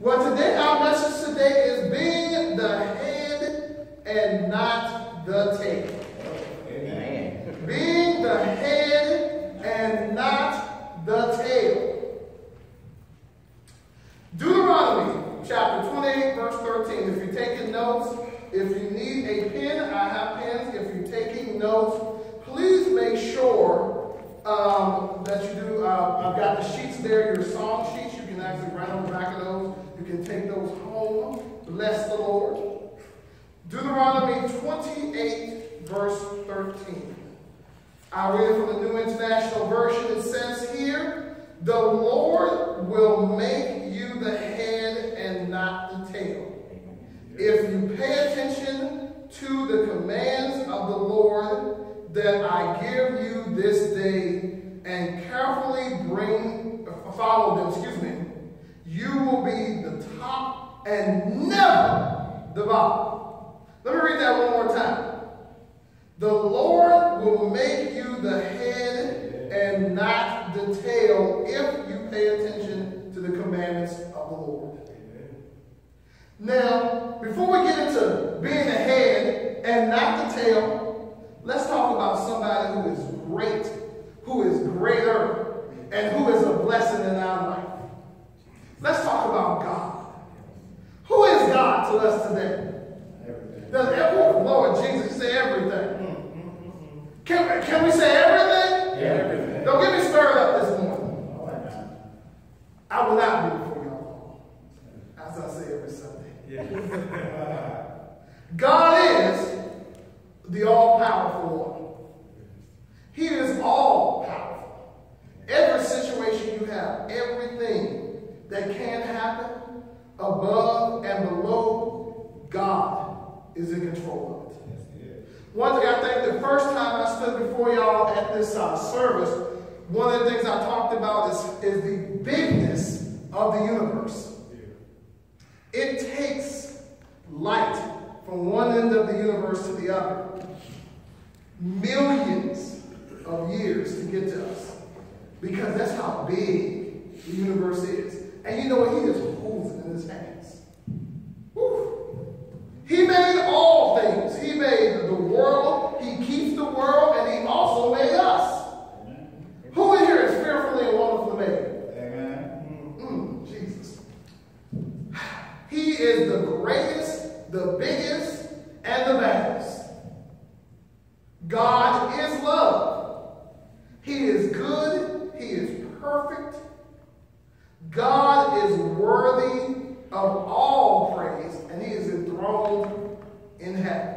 Well, today our message today is being the head and not the tail. Amen. Being the head and not the tail. Deuteronomy chapter 28, verse 13. If you're taking notes, if you need a pen, I have pens. If you're taking notes, please make sure um, that you do. Uh, I've got the sheets there, your song sheets. You can actually write on the back of those. Can take those home. Bless the Lord. Deuteronomy 28, verse 13. I read from the New International Version. It says here, The Lord will make you the head and not the tail. If you pay attention to the commands of the Lord that I give you this day and carefully bring, follow them, excuse me, you will be the top and never the bottom. Let me read that one more time. The Lord will make you the head and not the tail if you pay attention to the commandments of the Lord. Now, before we get into being the head and not the tail, let's talk about somebody who is great, who is greater, and who is a blessing in our life. Let's talk about God. Who is God to us today? Does everyone, Lord Jesus, say everything? Can, can we say everything? Everything. Don't get me stirred up this morning. I will not be before y'all, as I say every Sunday. God is the all-powerful one. He is all-powerful. Every situation you have, everything that can happen, above and below, God is in control of it. One thing I think the first time I stood before y'all at this uh, service, one of the things I talked about is, is the bigness of the universe. It takes light from one end of the universe to the other. Millions of years to get to us. Because that's how big the universe is. And you know what? He just holds in his hands. Whew. He made all things. He made the world. He keeps the world. And he also made us. Who in here is fearfully and wonderfully made? Mm, Jesus. He is the greatest, the biggest, and the baddest. God is love. He is good. He is perfect. God is worthy of all praise, and he is enthroned in heaven.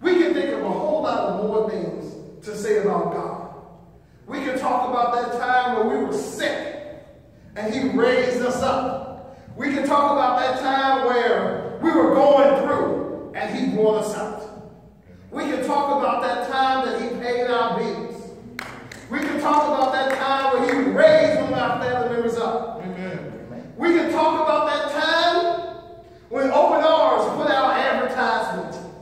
We can think of a whole lot of more things to say about God. We can talk about that time where we were sick and he raised us up. We can talk about that time where we were going through and he brought us out. We can talk about that time that he paid our bills. We can talk about that time where he raised one of our family members up. Amen. We can talk about that time when Open Arms put out advertisement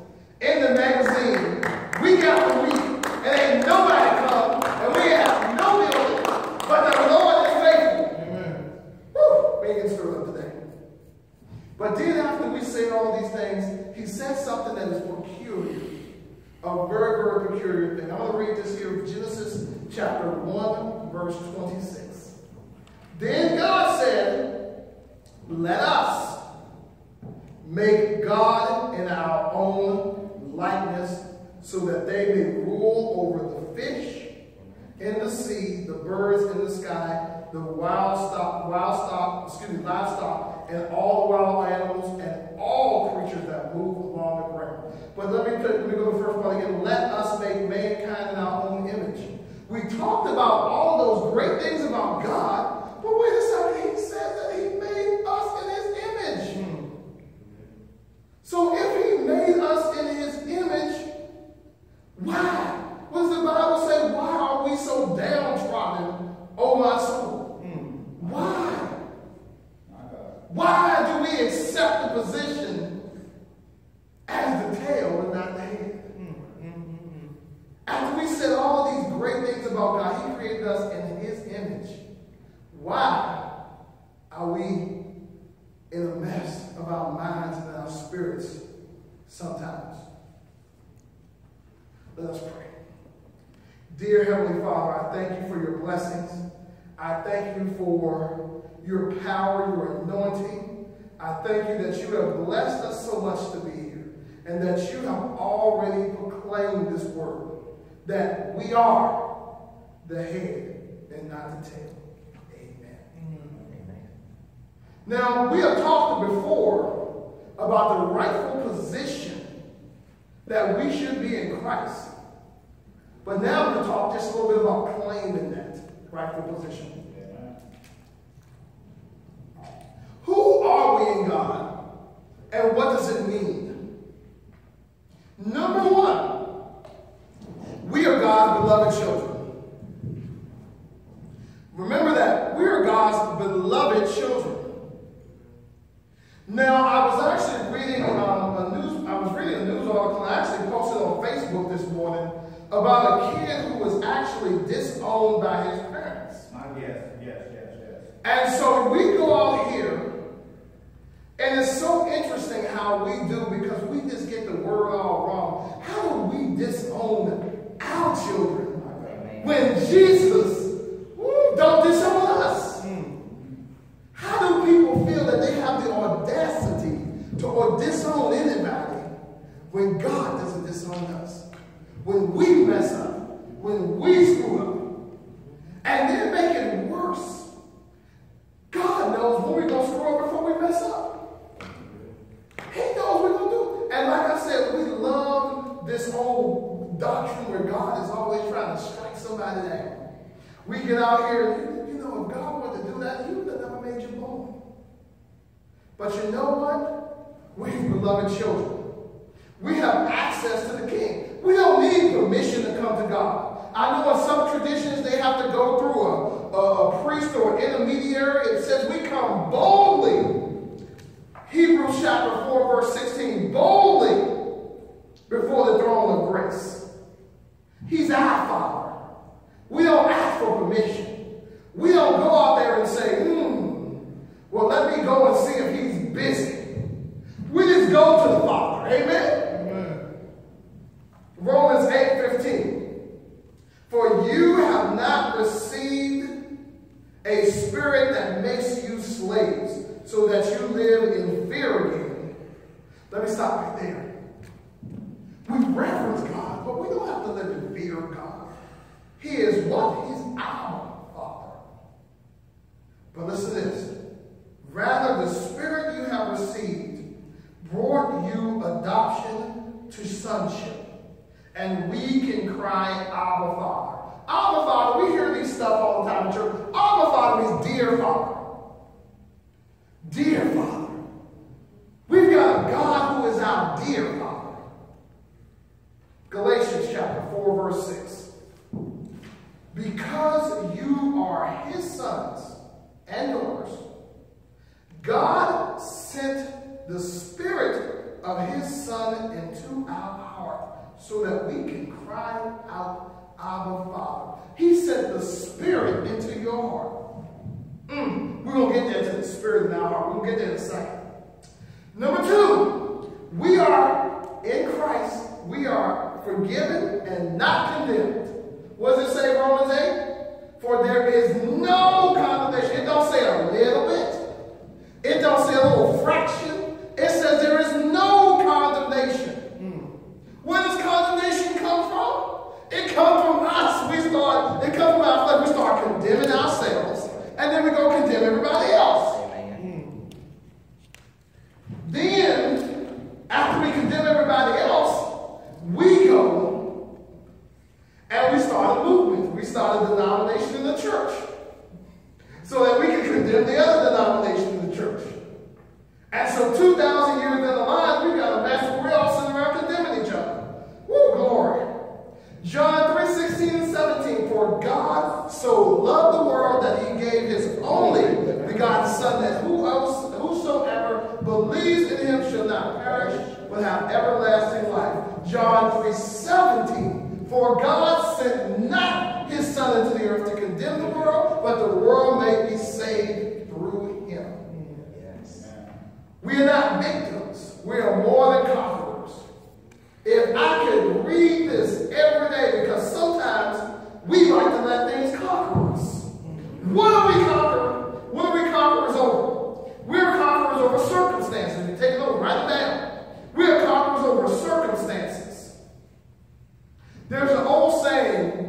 in the magazine. We got to read, and ain't nobody come, and we have no building, but the Lord is faithful. Amen. Woo! We ain't stirred up today. But then after we say all these things, he says something that is peculiar. A very, very peculiar thing. I'm going to read this here, Genesis chapter 1, verse 26. Then God said, Let us make God in our own likeness, so that they may rule over the fish in the sea, the birds in the sky, the wild stock, wild stock, excuse me, livestock, and all the wild animals, and all creatures that move along the ground. But let me, let me go to the first part again. Let us make mankind in our own image. We talked about all those great things about God, but wait a second, he said that he made us in his image. So if he made us in his image, why? What does the Bible say? Why are we so downtrodden, oh my soul? Hmm. Why? Why do we accept the position as the tail and not the head? Hmm, hmm, After we said all these great things about God, He created us in His image. Why are we in a mess of our minds and our spirits sometimes? Let us pray. Dear Heavenly Father, I thank you for your blessings. I thank you for your power, your anointing. I thank you that you have blessed us so much to be here and that you have already proclaimed this word that we are the head and not the tail. Amen. Amen. Now, we have talked before about the rightful position that we should be in Christ. But now I'm going to talk just a little bit about claiming that rightful position. Who are we in God? And what does it mean? Number one, we are God's beloved children. Remember that. We are God's beloved children. Now, I was actually reading um, a news, I was reading a news article, I actually posted on Facebook this morning about a kid who was actually disowned by his parents. yes, yes, yes, yes. And so we go out here, and it's so interesting how we do because we just get the word all wrong. How do we disown our children when Jesus But you know what? We, beloved children, we have access to the King. We don't need permission to come to God. I know in some traditions they have to go through a, a, a priest or an intermediary. It says we come boldly we'll get the answer. Number two,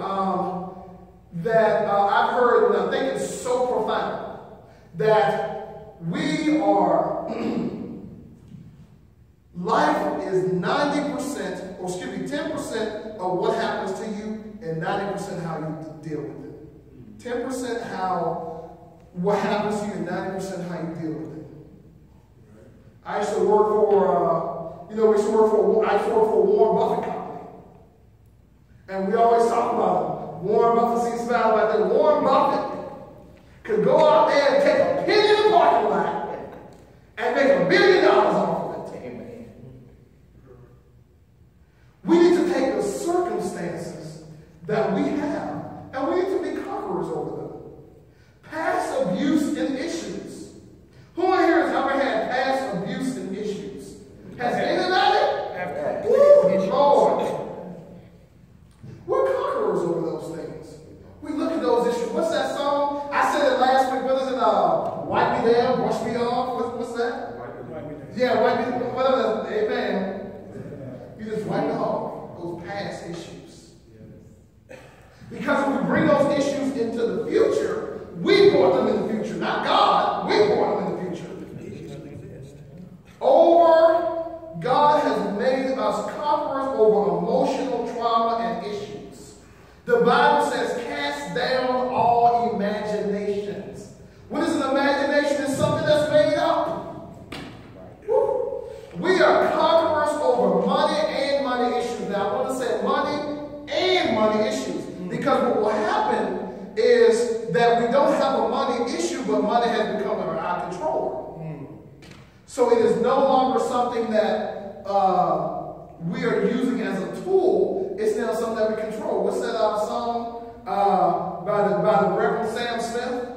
um, that uh, I've heard, and I think it's so profound, that we are, life is 90%, or excuse me, 10% of what happens to you, and 90% how you deal with it. 10% how, what happens to you, and 90% how you deal with it. I used to work for, uh, you know, we used to work for, I used to work for Warren Buffett. And we always talk about Warren Buffett sees smile about that. Warren Buffett could go out there and take a penny in the parking lot and make a billion dollars off of it. Amen. We need to take the circumstances that we have and we need to be conquerors over them. Past abuse and issues. Who in here has ever had past abuse and issues? Has anybody? Woo, Lord. We're conquerors over those things. We look at those issues. What's that song? I said it last week. What is it? Uh, wipe me down, brush me off. What, what's that? Yeah, wipe me. Whatever. Amen. You just wipe it off. Those past issues. Because if we bring those issues into the future, we brought them in the future, not God. We brought them in the future. Over, God has made us conquerors over emotional trauma and issues. The Bible says, cast down all imaginations. What is an imagination? It's something that's made up. Woo. We are conquerors over money and money issues. Now, I want to say money and money issues. Because what will happen is that we don't have a money issue, but money has become under our control. So it is no longer something that uh, we are using as a tool. It's now something that we control. What's that uh, song uh, by, the, by the Reverend Sam Smith?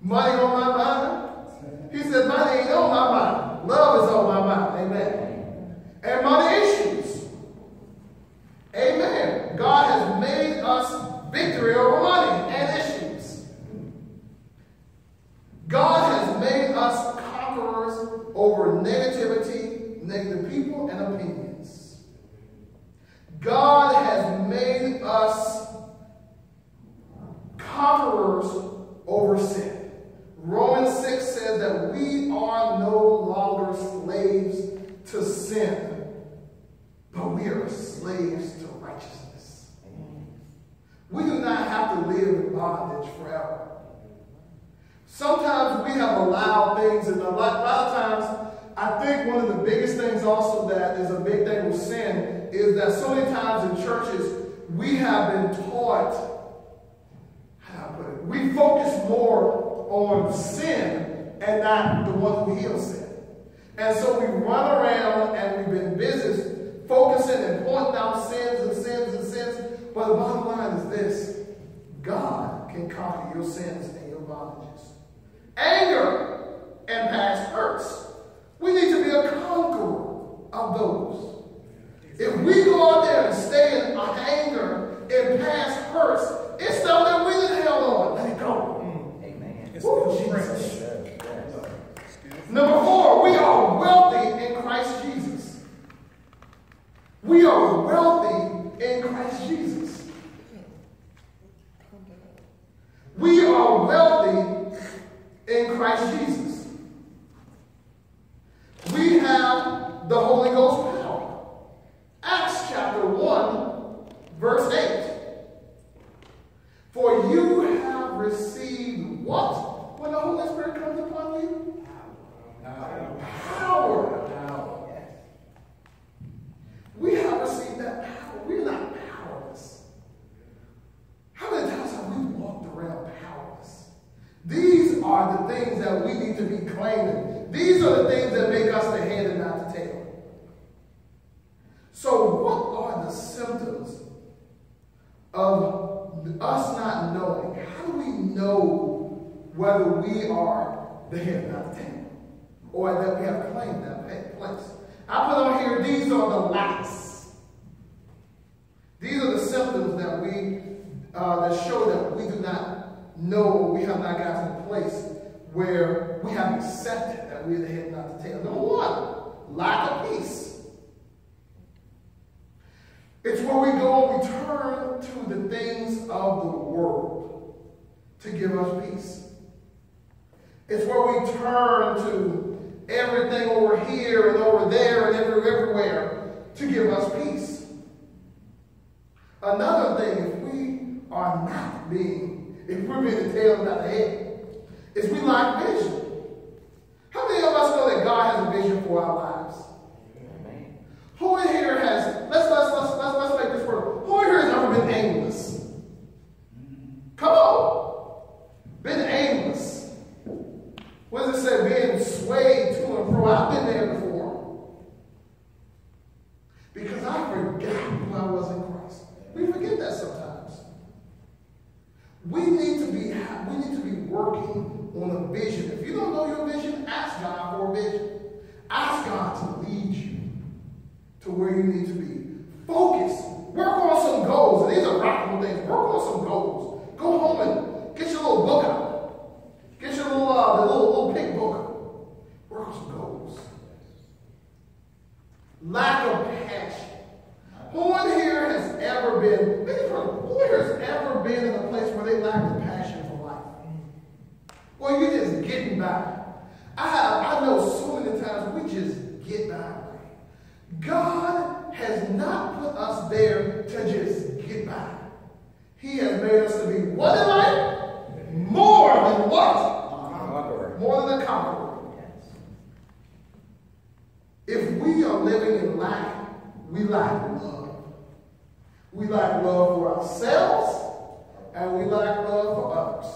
Money on my mind. He said, money ain't on my mind. Love is on my mind. Amen. And money issues. Amen. God has made us victory over money and issues. God over negativity, negative people, and opinions. God has made us conquerors over sin. Romans 6 says that we are no longer slaves to sin, but we are slaves to righteousness. We do not have to live in bondage forever. Sometimes we have allowed things, and a lot, a lot of times, I think one of the biggest things also that is a big thing with sin is that so many times in churches, we have been taught, how put it? We focus more on sin and not the one who heals sin. And so we run around and we've been busy focusing and pointing out sins and sins and sins. But the bottom line is this God can conquer your sins and your bondages. Anger and past hurts. We need to be a conqueror of those. If we go out there and stay in anger and past hurts, it's stuff that we didn't held on. Let it go. Mm. Amen. Woo, Jesus. Yes, yes. Number four, we are wealthy in Christ Jesus. We are wealthy in Christ Jesus. We are wealthy in Christ Jesus. We have the Holy Ghost power. Acts chapter 1, verse 8. For you have received what when the Holy Spirit comes upon you? Power. We have received that power. We're not powerless. How many times have we walked around powerless? These are the things that we need to be claiming. These are the things that make us the head and not the tail. So, what are the symptoms of us not knowing? How do we know whether we are the head and not the tail? or that we have claimed that place. I put on here, these are the lacks. These are the symptoms that we uh, that show that we do not know or we have not gotten to a place where we have that we're the head, not the tail. Number one, lack of peace. It's where we go and we turn to the things of the world to give us peace. It's where we turn to everything over here and over there and everywhere to give us peace. Another thing, if we are not being, if we're being the tail not the head, is we lack vision. How many of us know that God has a vision for our lives? Who in here has, let's, let's, let's, let's, let's make this work. Who in here has ever been aimless? Come on. Been aimless. What does it say? Being swayed to and fro. I've been there before. Because I forgot who I was in Christ. We forget that sometimes. We need to be we need to be working on a vision. If you don't know your vision, ask God for a vision. Ask God to lead you to where you need to be. Focus. Work on some goals. These are practical things. Work on some goals. Go home and get your little book out. Get your little, uh, the little, little pink book. Work on some goals. Lack of passion. Who in here has been, who has ever been in a place where they lack the passion for life? Well, you're just getting by. I have, I know so many times we just get by. God has not put us there to just get by. He has made us to be what in life? More than what? More than a conqueror. If we are living in lack, we lack love. We lack love for ourselves, and we lack love for others.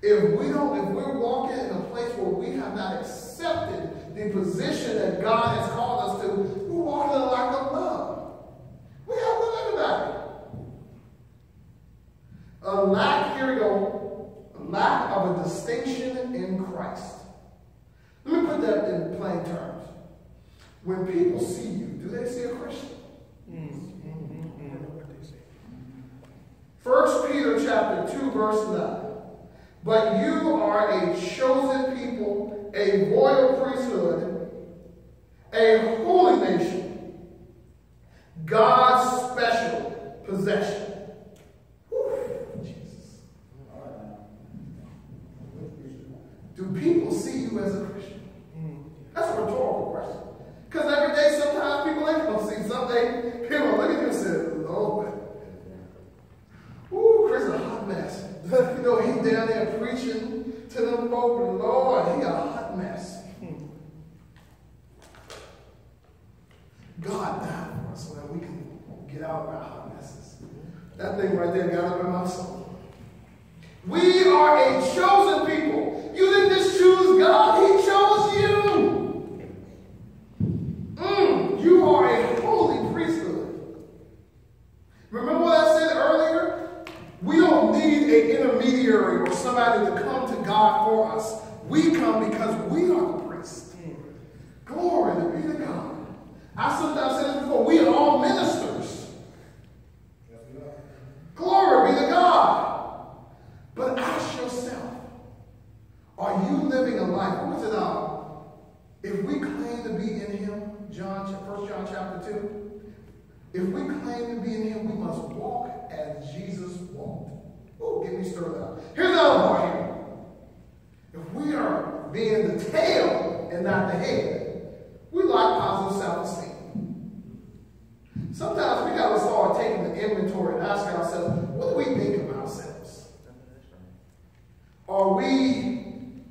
If we don't, if we're walking in a place where we have not accepted the position that God has called us to, we're walking in a lack of love. We have love everybody. A lack, here we go, a lack of a distinction in Christ. Let me put that in plain terms. When people see you, do they see a Christian? First Peter chapter 2, verse 9. But you are a chosen people, a royal priesthood, a holy nation, God's special possession. Jesus. Do people see you as a Christian? That's a rhetorical question. Because every day, sometimes people ain't going to see something. People look at you and say, Lord, ooh, Chris is a hot mess. You know, he's down there preaching to them folk, Lord, he a hot mess. God died for us so that we can get out of our hot messes. That thing right there got up in my soul. We are a chosen people. You didn't just choose God, He chose you. Mm, you are a holy priesthood. Remember what I said earlier? We don't need an intermediary or somebody to come to God for us. We come because we are the priest. Glory to be to God. I sometimes said this before. We are all ministers. Glory be to God. But ask yourself, are you living a life? What is it? Uh, if we claim to be in Him, John, 1 John chapter 2, if we claim to be in Him, we must walk as Jesus walked. Oh, get me stirred up. Here's the other part here. If we are being the tail and not the head, we lack positive self-esteem. Sometimes we got to start taking the inventory and ask ourselves, what do we think of ourselves? Are we,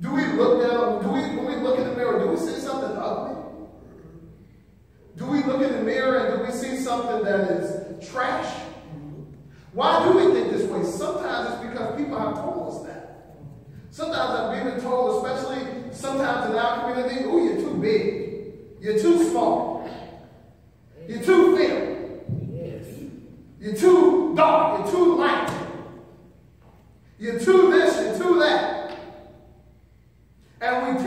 do we look down, do we, when we look in the mirror, do we see something ugly? Do we look in the mirror and do we see something that is trash? Why do we think this way? Sometimes it's because people have told us that. Sometimes I've been told, especially sometimes in our community, oh, you're too big. You're too small. You're too thin. You're too dark. You're too light. You're too this, you're too that. And we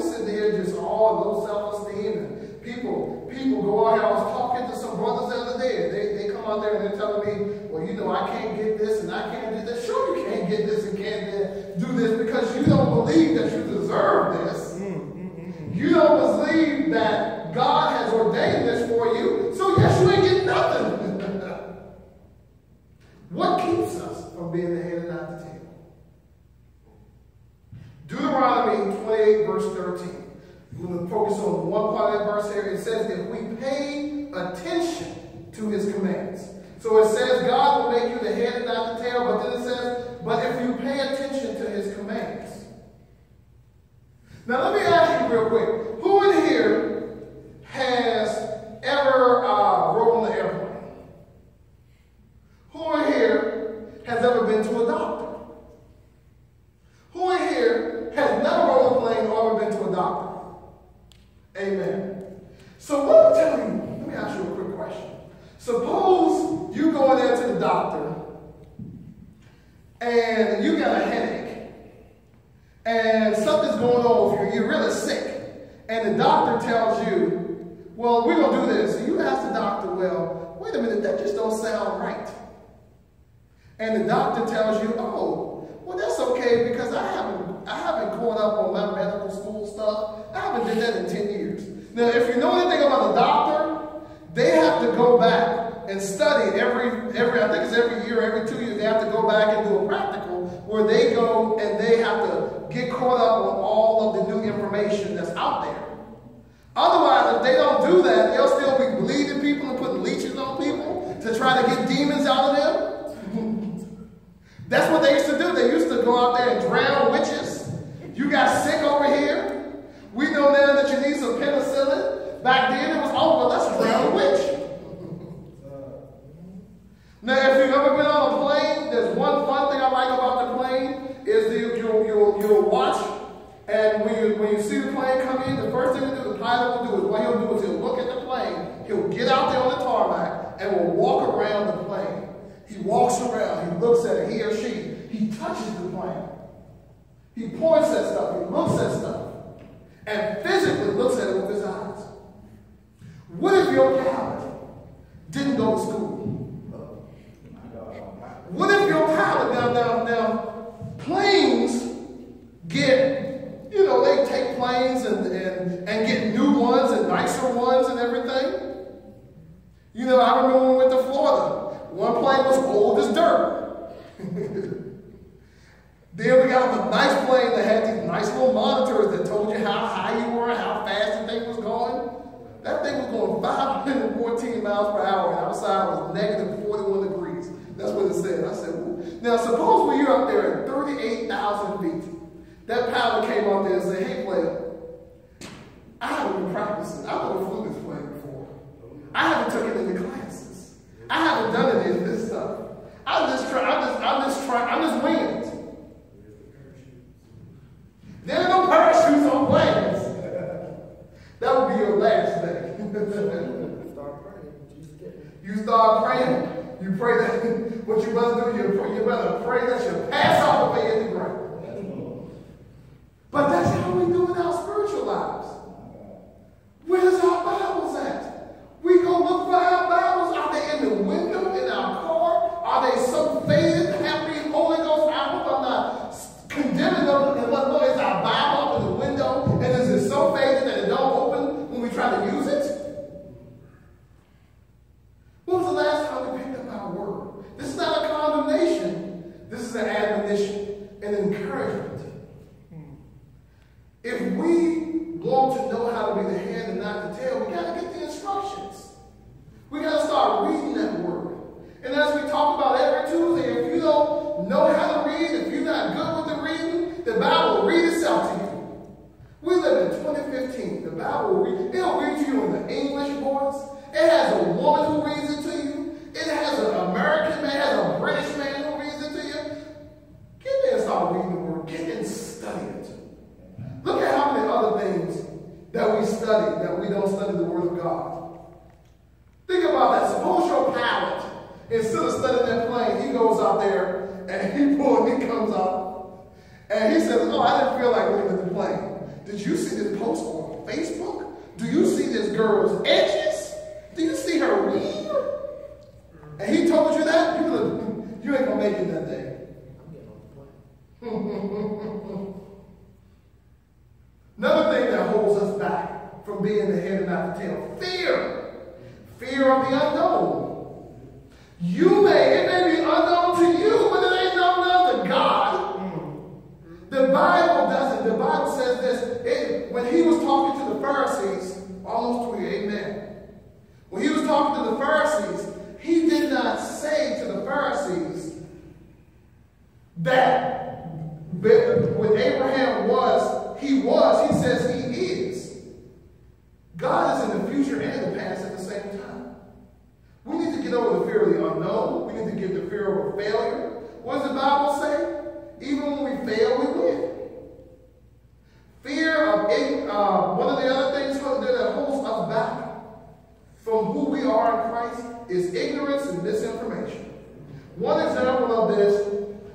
we sit here just all low self-esteem and people, people go out here. I was talking to some brothers the other day. They, they come out there and they're telling me, well, you know, I can't get this and I can't do this. Sure, you can't get this and can't do this because you don't believe that you deserve this. You don't believe that God has ordained this for you. So yes, you ain't getting nothing. what keeps us from being the head and not the tail? Deuteronomy 28, verse 13. We're going to focus on one part of that verse here. It says, if we pay attention to his commands. So it says God will make you the head and not the tail, but then it says, but if you pay attention to his commands. Now let me ask you real quick. Who in here has ever uh, rode on an airplane? Who in here has ever been to a doctor? Who in here has never rode on a plane or ever been to a doctor? Amen. So let me tell you, let me ask you a quick question. Suppose you go in there to the doctor and you got a headache and something's going on with you, you're really sick, and the doctor tells you, well, we're going to do this. And you ask the doctor, well, wait a minute, that just don't sound right. And the doctor tells you, oh, well, that's okay because I haven't, I haven't caught up on my medical school stuff. I haven't did that in 10 years. Now, if you know anything about a doctor, they have to go back and study every, every, I think it's every year, every two years, they have to go back and do a practical where they go and they have to get caught up on all of the new information that's out there. Otherwise, if they don't do that, they'll still be bleeding people and putting leeches on people to try to get demons out of them. that's what they used to do. They used to go out there and drown witches. You got sick over here. We know now that you need some penicillin. Back then it was, oh, well, let's drown a witch. Now, if you've ever been on a plane, there's one fun thing I like about the plane is that you'll, you'll, you'll watch, and when you, when you see the plane come in, the first thing the pilot will do is what he'll do is he'll he'll get out there on the tarmac, and will walk around the plane. He walks around, he looks at it, he or she, he touches the plane. He points at stuff, he looks at stuff, and physically looks at it with his eyes. What if your pilot didn't go to school? What if your pilot, now, now, now, planes get, you know, they take planes and, and, and get new ones and nicer ones and everything. You know, I remember when we went to Florida. One plane was old as dirt. then we got a nice plane that had these nice little monitors that told you how high you were, how fast the thing was going. That thing was going 514 miles per hour, and outside was negative 41 degrees. That's what it said. I said, now suppose when you're up there at 38,000 feet, that pilot came out there and said, hey, player, I haven't been practicing. I've never flew this plane before. I haven't took taken any classes. I haven't done any of this stuff. I'm just trying, I'm just, I'm just trying, I'm just winging it. There are no parachutes on planes. That would be your last day. you start praying. You pray that what you must do, you pray, you better pray that you pass off the way in the ground. But that's how we do in our spiritual lives. Where's our Bibles at? We go look for our Bibles. Are they in the window in our car? Are they so faded, happy, Holy Ghost? I hope I'm not condemning them. And what no, is our Bible up in the window? And is it so faded that it don't open when we try to use it? When was the last time we picked up our word? This is not a condemnation. This is an admonition, an encouragement. If we want to know how to be the head and not the tail, we got to get the instructions. We got to start reading that word. And as we talk about every Tuesday, if you don't know how to read, if you're not good with the reading, the Bible will read itself to you. We live in 2015. The Bible will read, it'll read to you in the English voice. It has a woman who reads it to you. It has an American man, has a British man who reads it to you. Get in and start reading the word. Get in and study it. Look at how many other things that we study that we don't study the Word of God. Think about that. Suppose your pilot, instead of studying that plane, he goes out there and he says, Oh, I didn't feel like at the plane. Did you see this post on Facebook? Do you see this girl's edges? Do you see her weave? And he told you that? You, you ain't gonna make it that day. Another thing that holds us back from being the head and not the tail fear. Fear of the unknown. You may, it may be unknown to you, but it ain't known to God. The Bible doesn't. The Bible says this. It, when he was talking to the Pharisees, almost to you, amen. When he was talking to the Pharisees, he did not say to the Pharisees that when Abraham was, he was, he says he is. God is in the future and in the past at the same time. We need to get over the fear of the unknown. We need to get the fear of failure. What does the Bible say? Even when we fail, we win. Fear of uh, one of the other things that holds us back from who we are in Christ is ignorance and misinformation. One example of this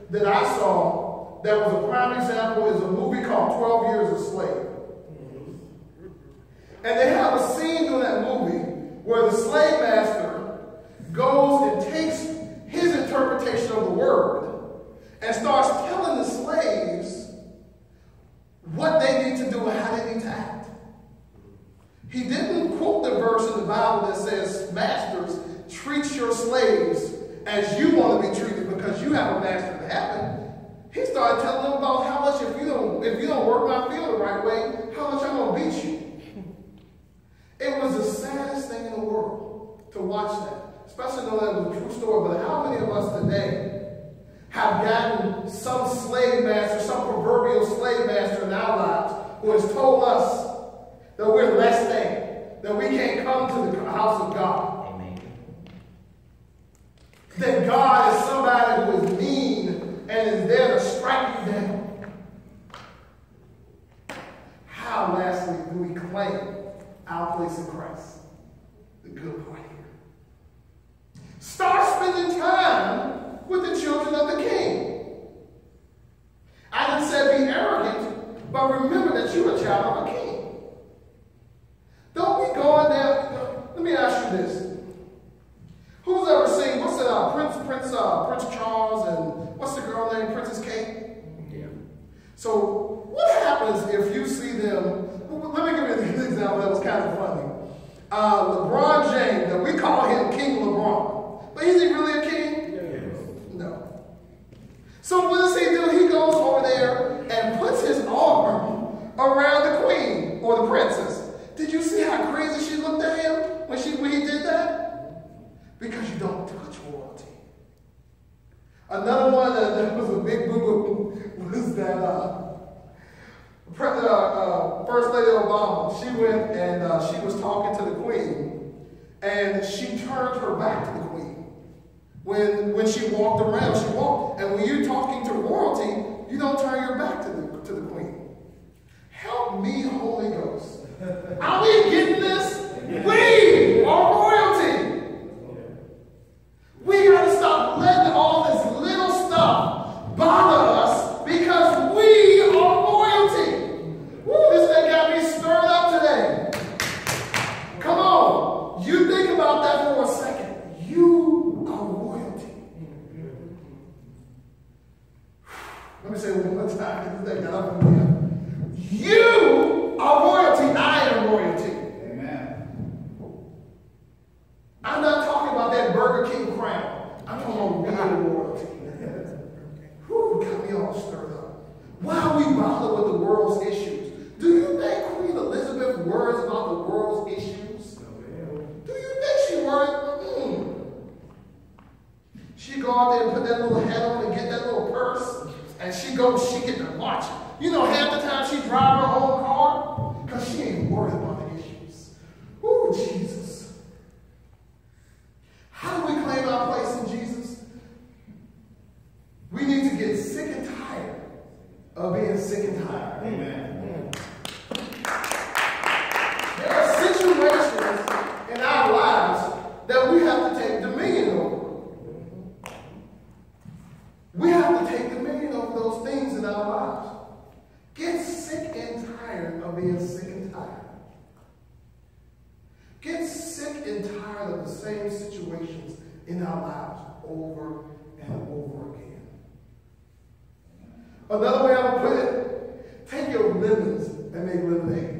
that I saw that was a prime example is a movie called 12 Years a Slave. And they have a scene in that movie where the slave master goes and takes his interpretation of the word and starts telling the slaves what they need to do and how they need to act. He didn't quote the verse in the Bible that says, Masters, treat your slaves as you want to be treated because you have a master in heaven. He started telling them about how much if you don't if you don't work my field the right way, how much I'm gonna beat you. It was the saddest thing in the world to watch that, especially though that it was a true story. But how many of us today have gotten some slave master, some proverbial slave master in our lives who has told us that we're less than, that we can't come to the house of God. That God is somebody who is mean and is there to strike you down. How, lastly, do we claim our place in Christ? The good part here. Start spending time with the children of the king. I didn't say be arrogant, but remember that you're a child of a king. Don't be going there. Let me ask you this. Who's ever seen, what's it, uh, Prince, Prince, uh, Prince Charles and what's the girl named Princess Kate? Yeah. So what happens if you see them, let me give you an example that was kind of funny. Uh, LeBron James, and we call him King LeBron. But is he really a king? Yes. No. So what does he do? He goes over there and puts his arm around the queen or the princess. Did you see how crazy she looked at him when, she, when he did that? Because you don't touch royalty. Another one that, that was a big boo-boo was that uh, President, uh, uh, First Lady Obama, she went and uh, she was talking to the Queen, and she turned her back to the Queen. When, when she walked around, she walked. And when you're talking to royalty, you don't turn your back to the, to the Queen. Help me, Holy Ghost. Are we getting this? We are royalty. We got to stop letting all this little stuff bother us because we are royalty. Woo, this thing got me stirred up today. Come on. You think about that for a second. You are royalty. Let me say it one more time. This thing got up in here. You are royalty. I am royalty. Amen. I'm not talking about that Burger King crown. I'm talking about real royalty. Whew, got me all stirred up. Why we bother with the world's issues? in our lives over and over again. Another way I would put it, take your lemons and make lemonade.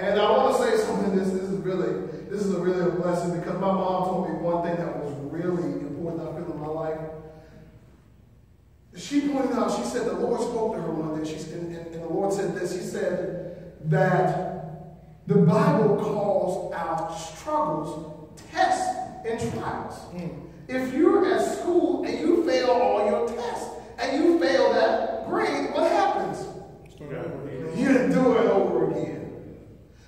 And I want to say something. This, this is really, this is a really a blessing because my mom told me one thing that was really important. I feel in my life. She pointed out. She said the Lord spoke to her one day. She and, and, and the Lord said this. He said that the Bible calls out struggles, tests, and trials. Mm. If you're at school and you fail all your tests and you fail that grade, what happens? You do it over again.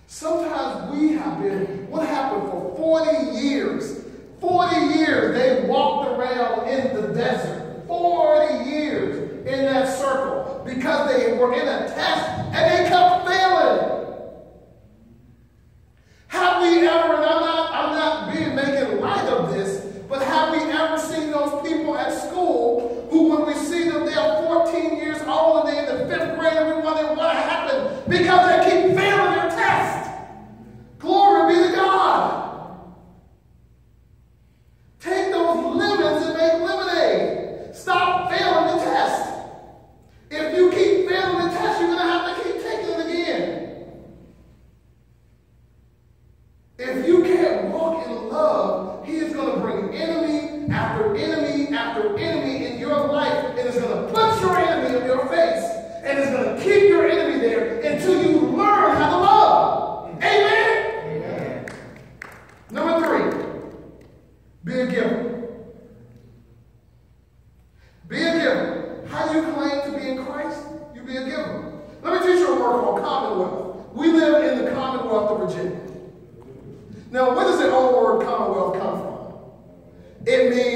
Sometimes we have been, what happened for 40 years? 40 years they walked around in the desert. 40 years in that circle because they were in a test and they kept failing. Have we ever, and I'm not, I'm not being making light of this, but have we ever seen those people at school who, when we see them, they are 14 years old and they're in the fifth grade and we wonder what happened because they keep failing their test. Glory be to God. Take those lemons and make lemonade. Stop failing the test. If you keep failing the test, you're going to have to keep taking it again. If you can't walk in love, He is going to bring enemy after enemy after enemy in your life, and it's going to put your enemy in your face, and it's going to keep your enemy there until you learn how to love. Amen. Number three, be a giver. Be a giver. How do you claim to be in Christ? You be a giver. Let me teach you a word called Commonwealth. We live in the Commonwealth of Virginia. Now, where does the old word Commonwealth come from?